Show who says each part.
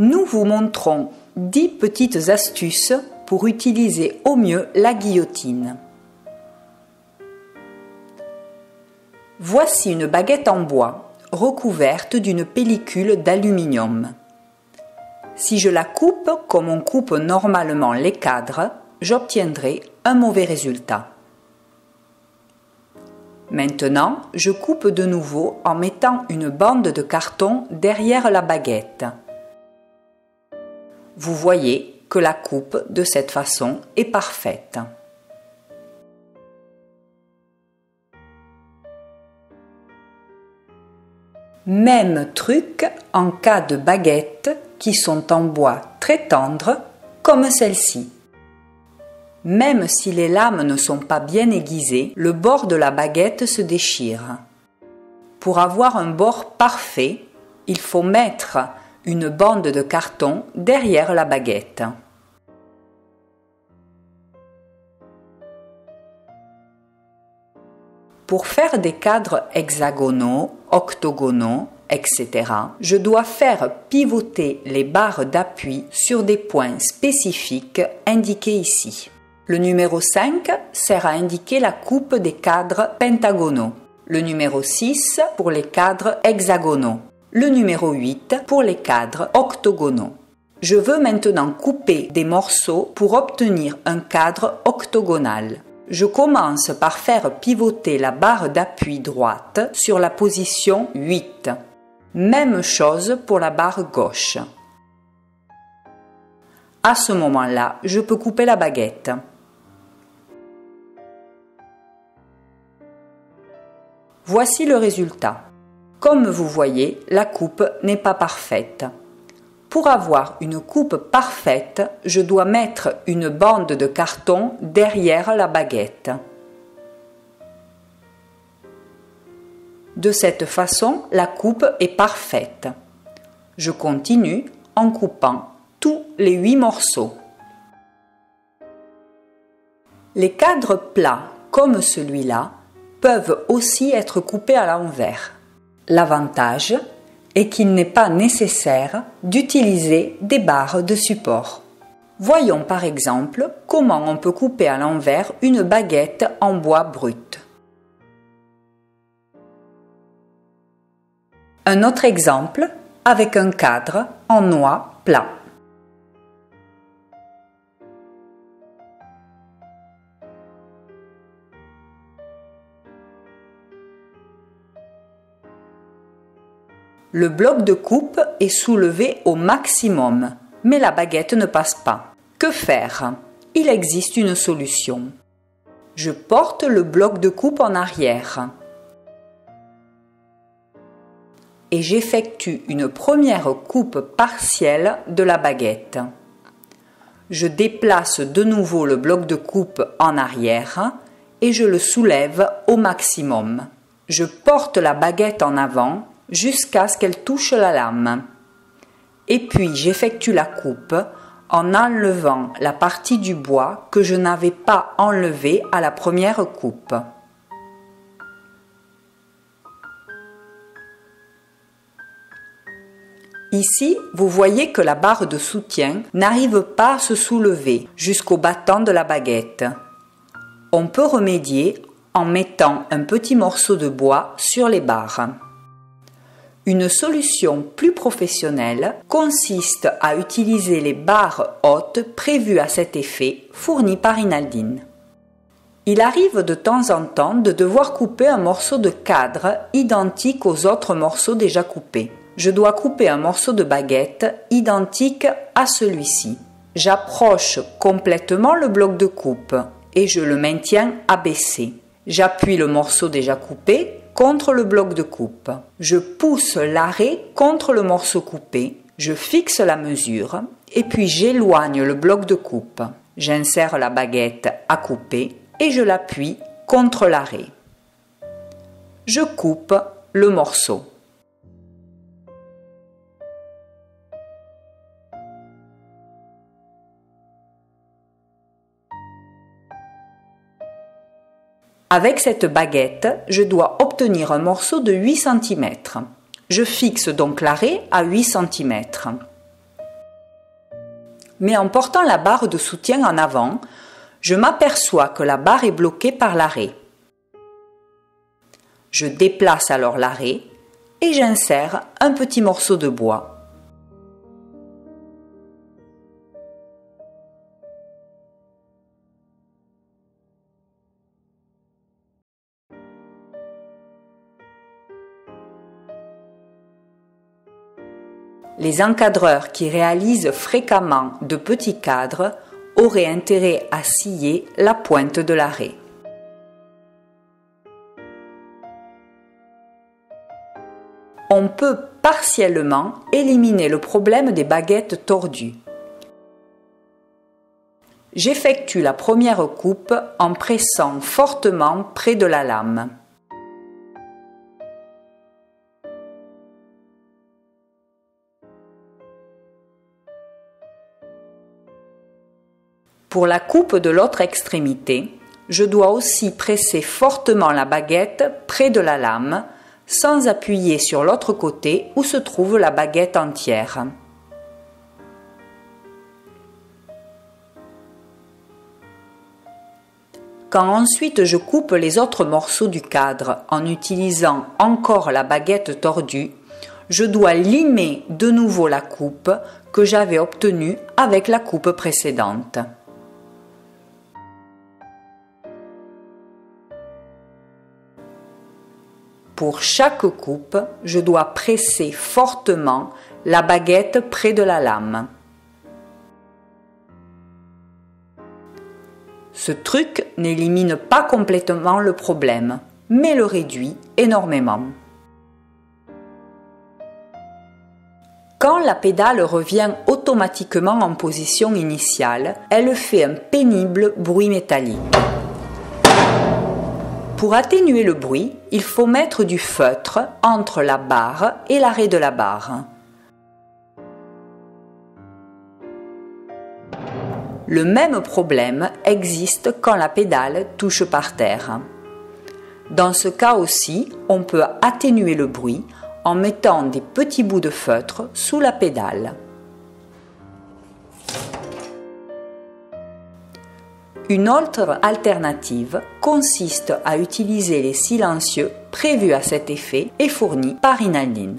Speaker 1: Nous vous montrons 10 petites astuces pour utiliser au mieux la guillotine. Voici une baguette en bois recouverte d'une pellicule d'aluminium. Si je la coupe comme on coupe normalement les cadres, j'obtiendrai un mauvais résultat. Maintenant, je coupe de nouveau en mettant une bande de carton derrière la baguette. Vous voyez que la coupe de cette façon est parfaite. Même truc en cas de baguettes qui sont en bois très tendre comme celle-ci. Même si les lames ne sont pas bien aiguisées, le bord de la baguette se déchire. Pour avoir un bord parfait, il faut mettre une bande de carton derrière la baguette. Pour faire des cadres hexagonaux, octogonaux, etc., je dois faire pivoter les barres d'appui sur des points spécifiques indiqués ici. Le numéro 5 sert à indiquer la coupe des cadres pentagonaux. Le numéro 6 pour les cadres hexagonaux. Le numéro 8 pour les cadres octogonaux. Je veux maintenant couper des morceaux pour obtenir un cadre octogonal. Je commence par faire pivoter la barre d'appui droite sur la position 8. Même chose pour la barre gauche. À ce moment-là, je peux couper la baguette. Voici le résultat. Comme vous voyez, la coupe n'est pas parfaite. Pour avoir une coupe parfaite, je dois mettre une bande de carton derrière la baguette. De cette façon, la coupe est parfaite. Je continue en coupant tous les huit morceaux. Les cadres plats, comme celui-là, peuvent aussi être coupés à l'envers. L'avantage et qu'il n'est pas nécessaire d'utiliser des barres de support. Voyons par exemple comment on peut couper à l'envers une baguette en bois brut. Un autre exemple avec un cadre en noix plat. Le bloc de coupe est soulevé au maximum, mais la baguette ne passe pas. Que faire? Il existe une solution. Je porte le bloc de coupe en arrière et j'effectue une première coupe partielle de la baguette. Je déplace de nouveau le bloc de coupe en arrière et je le soulève au maximum. Je porte la baguette en avant jusqu'à ce qu'elle touche la lame. Et puis j'effectue la coupe en enlevant la partie du bois que je n'avais pas enlevée à la première coupe. Ici, vous voyez que la barre de soutien n'arrive pas à se soulever jusqu'au battant de la baguette. On peut remédier en mettant un petit morceau de bois sur les barres. Une solution plus professionnelle consiste à utiliser les barres hautes prévues à cet effet fournies par Inaldine. Il arrive de temps en temps de devoir couper un morceau de cadre identique aux autres morceaux déjà coupés. Je dois couper un morceau de baguette identique à celui-ci. J'approche complètement le bloc de coupe et je le maintiens abaissé. J'appuie le morceau déjà coupé contre le bloc de coupe. Je pousse l'arrêt contre le morceau coupé, je fixe la mesure et puis j'éloigne le bloc de coupe. J'insère la baguette à couper et je l'appuie contre l'arrêt. Je coupe le morceau. Avec cette baguette, je dois obtenir un morceau de 8 cm. Je fixe donc l'arrêt à 8 cm. mais en portant la barre de soutien en avant, je m'aperçois que la barre est bloquée par l'arrêt. Je déplace alors l'arrêt et j'insère un petit morceau de bois. Les encadreurs qui réalisent fréquemment de petits cadres auraient intérêt à scier la pointe de l'arrêt. On peut partiellement éliminer le problème des baguettes tordues. J'effectue la première coupe en pressant fortement près de la lame. Pour la coupe de l'autre extrémité, je dois aussi presser fortement la baguette près de la lame, sans appuyer sur l'autre côté où se trouve la baguette entière. Quand ensuite je coupe les autres morceaux du cadre en utilisant encore la baguette tordue, je dois limer de nouveau la coupe que j'avais obtenue avec la coupe précédente. Pour chaque coupe, je dois presser fortement la baguette près de la lame. Ce truc n'élimine pas complètement le problème, mais le réduit énormément. Quand la pédale revient automatiquement en position initiale, elle fait un pénible bruit métallique. Pour atténuer le bruit, il faut mettre du feutre entre la barre et l'arrêt de la barre. Le même problème existe quand la pédale touche par terre. Dans ce cas aussi, on peut atténuer le bruit en mettant des petits bouts de feutre sous la pédale. Une autre alternative consiste à utiliser les silencieux prévus à cet effet et fournis par Inaldine.